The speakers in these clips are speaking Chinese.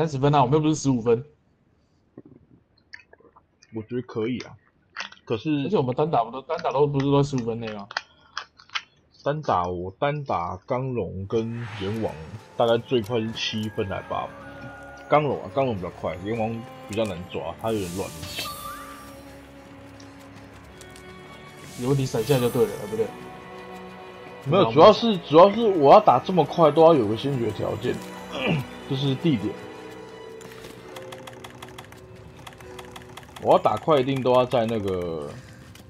三十分啊，我们又不是十五分，我觉得可以啊。可是而且我们单打，不都单打都不是都十五分内吗？单打我单打刚龙跟阎王，大概最快是七分来八分。刚龙啊，刚龙比较快，阎王比较难抓，他有点乱。有问题闪现就对了，对不对？没有，主要是主要是我要打这么快，都要有个先决条件，就是地点。我要打快，一定都要在那个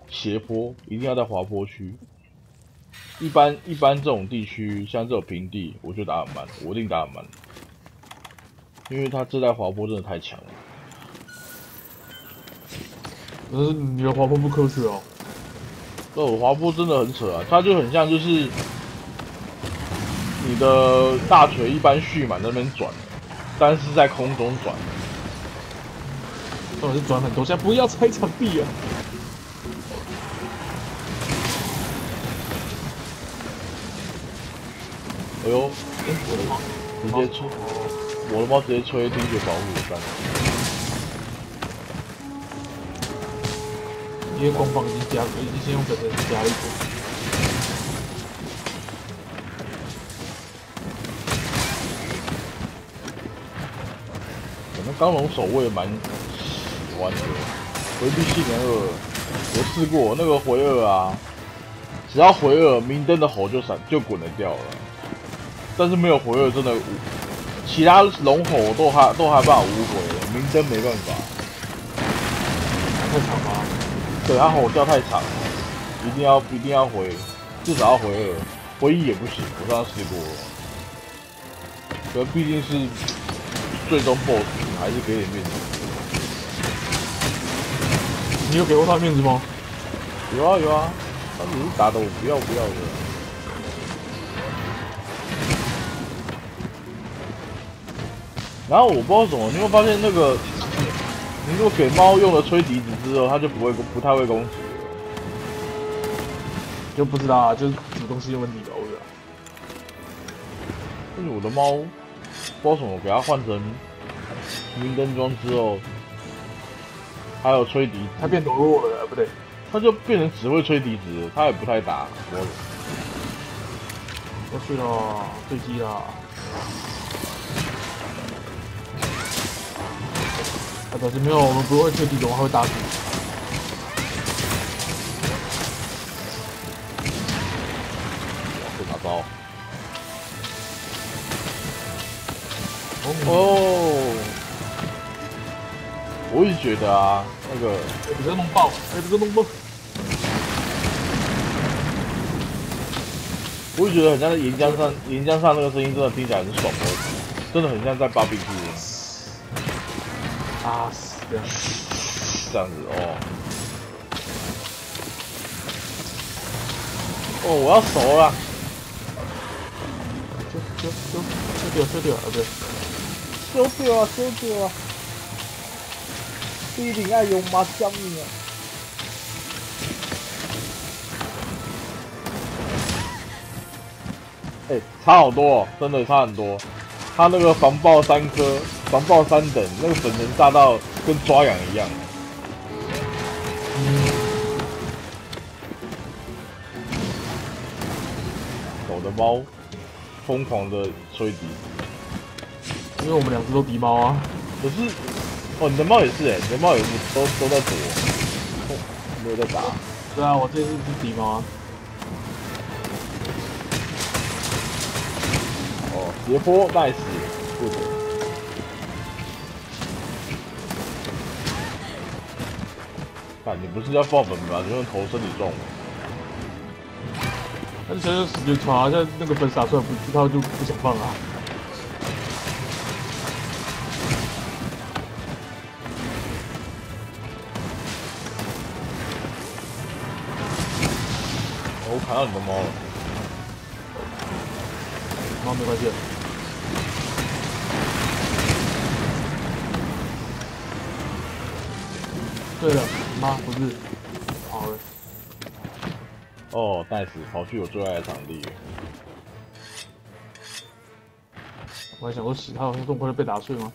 斜坡，一定要在滑坡区。一般一般这种地区，像这种平地，我就打很慢，我一定打很慢，因为他这代滑坡真的太强了。可是你的滑坡不科学哦。这我滑坡真的很扯啊，它就很像就是你的大腿一般蓄满那边转，但是在空中转。到底是转很多，现在不要拆墙壁啊！哎呦，哎，我的猫直接吹，我的猫直接吹听觉保护伞。因为光防已经加，已经先用本身加了一波。我们刚龙守卫蛮喜欢的，回避技能二，我试过那个回二啊，只要回二，明灯的吼就闪就滚得掉了，但是没有回二真的，其他龙吼都还都还办法无回了，明灯没办法，太长吗？对他吼叫太长，一定要一定要回，至少要回二，回一也不行，我刚刚试过了，可毕竟是最终 BOSS，还是给点面子。你有给过他面子吗？有啊有啊，他只是打的我不要不要的。然后我不知道怎么，你会发现那个，你如果给猫用了吹笛子之后，它就不会不太会攻击。就不知道啊，就是主动性问题吧，我觉得。但是我的猫，不知道什么，给它换成明灯装之后，还有吹笛子，他变柔弱了，不对，他就变成只会吹笛子他，也不太打我。要去了，坠机了。啊，表示没有，我们不会吹笛子，我还会打鼓。会拿刀。哦，觉得啊，那个哎，不要弄爆，哎，不要弄爆。我就觉得很像在岩浆上，岩浆上那个声音真的听起来很爽哦，真的很像在芭比 Q 啊！这样子哦。哦，我要熟了，丢丢丢丢丢丢掉啊，不对，收掉啊，收掉啊！一定爱用麻将啊！哎、差好多、哦，真的差很多。他那个防爆三颗，防爆三等，那个粉能炸到跟抓痒一样。狗的猫疯狂的吹笛，因为我们两只都敌猫啊。可是哦，你的猫也是哎，你的猫也是都都在躲，哦没有在打。对啊，我这次是敌猫啊。哦，斜坡 nice，不错。看，你不是要放粉吗？你用头身体撞我。但是现在时间长啊，现在那个粉撒出来不知道就不想放啊。砍到你的猫了。猫没关系。对了，妈不是，好了，哦，nice，跑去我最爱的场地。我还想说，死他好像这么快就被打碎吗？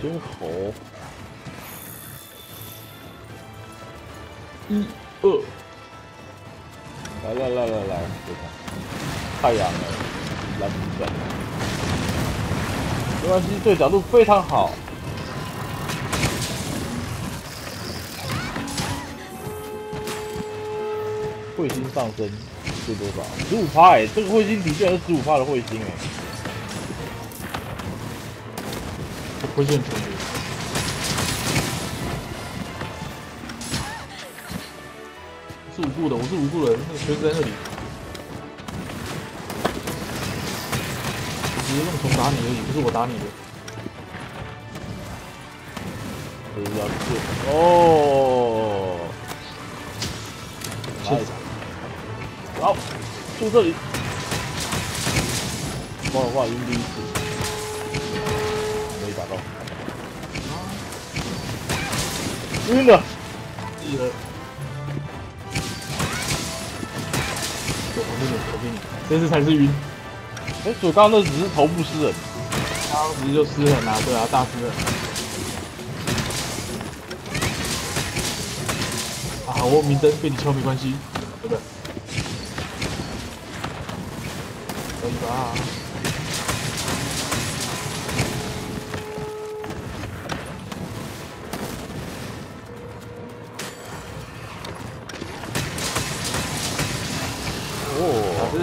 先吼，一二，来来来来来，别看，太阳了，来不及没关系，对角度非常好。彗星上升是多少？十五趴哎，这个彗星的确是十五趴的彗星哎。会现成的。我是无辜的，我是无辜的，那个锤子在那里，我只是用虫打你而已，不是我打你的。这是要是哦，现来，好，住这里。哇哇，晕第一次，晕了。是的。我旁边有，我给你，这次才是晕，哎，所以刚刚那只是头部湿人，当时就失衡啊，对啊，大失衡。啊，我明灯被你敲没关系，对不对？可以吧？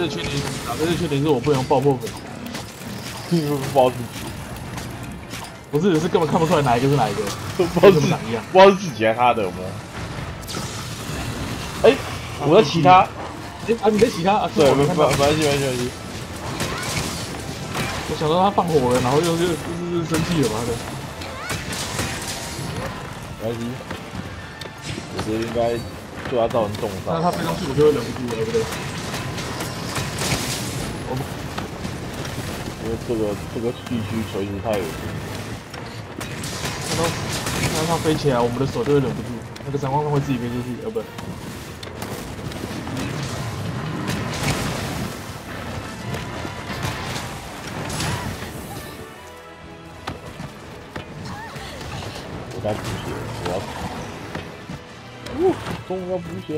缺点，啊，这次缺点是我不能爆破粉，你不知道自己，不是，是根本看不出来哪一个是哪一个，不知道怎么一样。不知道是自己还是他的，有没有？哎，我在骑他，哎啊，你在洗他啊？对，我没看到没没没。关系没关系。我想到他放火了，然后又又就是生气了嘛，对。没关系，我觉得应该对他造成重伤。那他飞上去，我就会忍不住了，对不对？我不，因为这个这个地区垂直太恶心。看到看到他飞起来，我们的手就会忍不住，那个闪光灯会自己飞出去，呃不。我该补血，我要。哦，终于要补血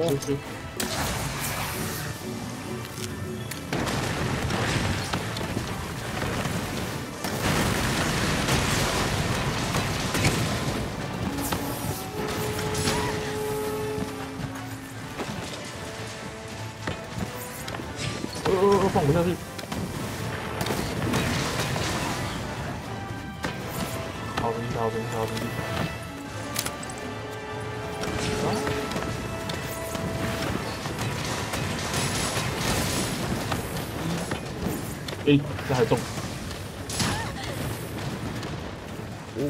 放不下去。好东西，好东西，好东西。啊！哎，这还中！哦。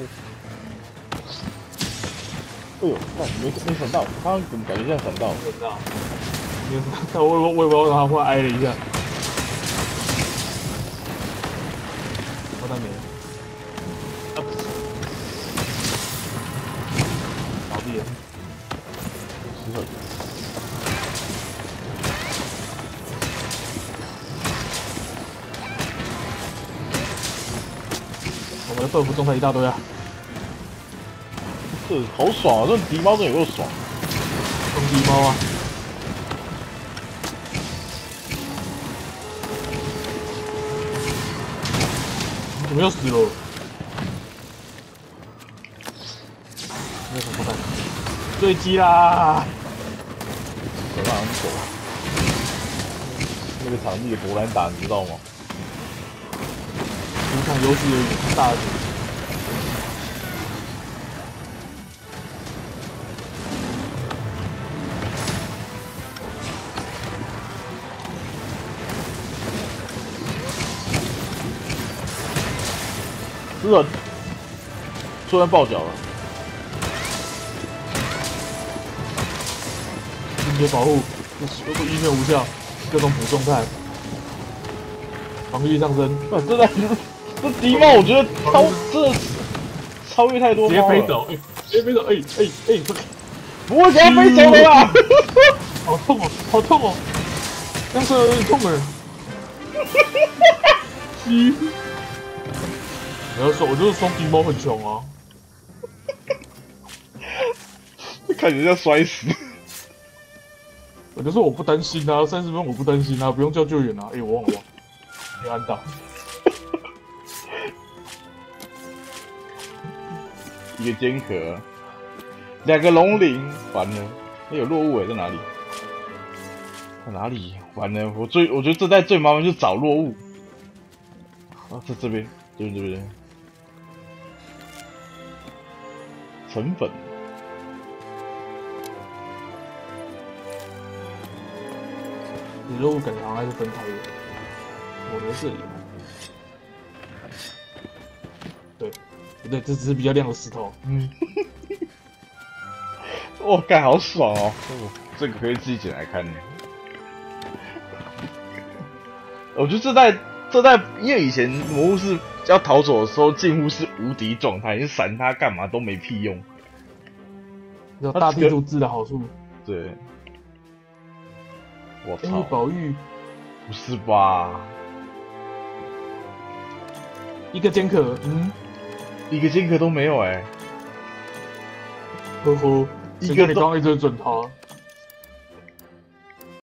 哎呦，看没没闪到，刚刚怎么感觉像闪到？我知道。你有什么？但我我我也不知道他忽然挨了一下。我们的 buff 中了一大堆啊！这好爽啊！这敌猫真有够爽。中敌猫啊！你怎么又死了？坠机啦！手上很狗。那个场地的博兰达，你知道吗？主场有史以来大的。是啊，突然爆脚了。贴保护，如果一秒无效，各种补状态，防御上升。啊、这这这敌猫，我觉得超这超越太多了。直接飞走，哎、欸，飞走，哎哎哎，不会直接飞走了吧？好痛哦，好痛哦，刚射有点痛哎。七，没说，我就是双敌猫很穷啊。看人家摔死。我就说我不担心啊，三十分我不担心啊，不用叫救援啊。哎、我忘了，没按到。一个尖壳，两个龙鳞，完了，那有落物诶，在哪里？在哪里？完了，我最我觉得这代最麻烦就是找落物。啊，在这边，这边这边，成粉。你肉感觉好像还是分开的，我的这里。对，不对，这只是比较亮的石头。嗯，哇，盖好爽哦！哦这个可以自己捡来看呢。我觉得这代这代，因为以前魔物是要逃走的时候近乎是无敌状态，你闪他干嘛都没屁用。有大地图制的好处。对，我哎、操，宝玉不是吧？一个尖壳，嗯，一个剑客都没有哎、呵呵，一个你刚刚一直准他，